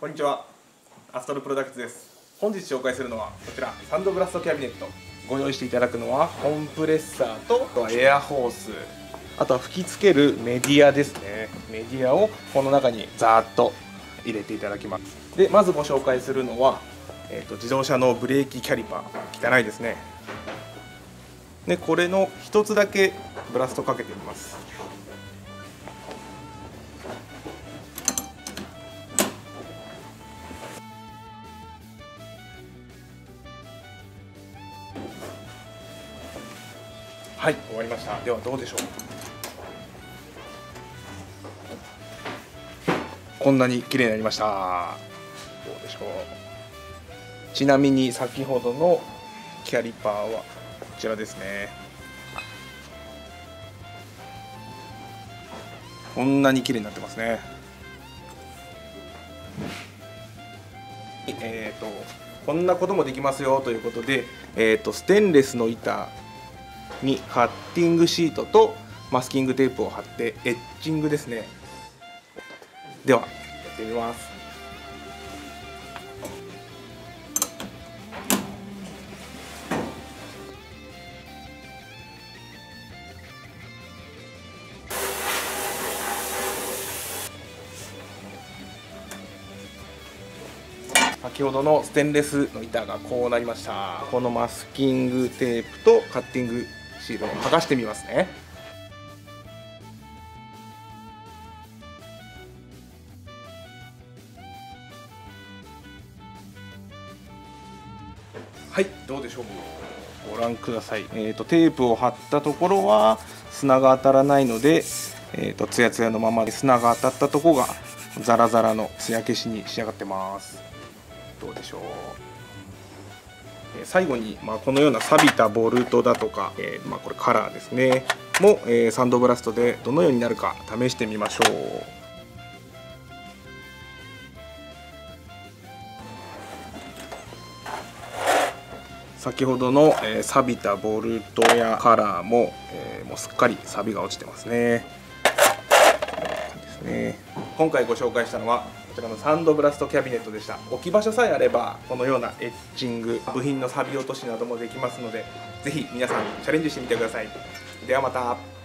こんにちは。アストルプロダクツです。本日紹介するのはこちらサンドブラストキャビネット。ご用意していただくのはコンプレッサーととエアホース。あとは吹きつけるメディアですね。メディアをこの中にザーッと入れていただきます。でまずご紹介するのは、えーと、自動車のブレーキキャリパー。汚いですね。でこれの一つだけブラストかけてみます。はい終わりました。ではどうでしょう？こんなに綺麗になりました。どうでしょう？ちなみに先ほどのキャリパーはこちらですね。こんなに綺麗になってますね。えーと、こんなこともできますよということで、えーとステンレスの板にカッティングシートとマスキングテープを貼ってエッチングですね。ではやってみます。先ほどのステンレスの板がこうなりました。このマスキングテープとカッティングシールを剥がしてみますね。はいどうでしょう？ご覧ください、えーと、テープを貼ったところは砂が当たらないので、えーと、ツヤツヤのままで砂が当たったところがザラザラの艶消しに仕上がってます。どうでしょう？最後に、まあ、このような錆びたボルトだとか、えー、まあ、これカラーですねも、えー、サンドブラストでどのようになるか試してみましょう。先ほどの、えー、錆びたボルトやカラーも、えー、もうすっかり錆が落ちてますね。ですね。今回ご紹介したのはちらのサンドブラストキャビネットでした。置き場所さえあればこのようなエッチング部品の錆落としなどもできますのでぜひ皆さんチャレンジしてみてください。ではまた。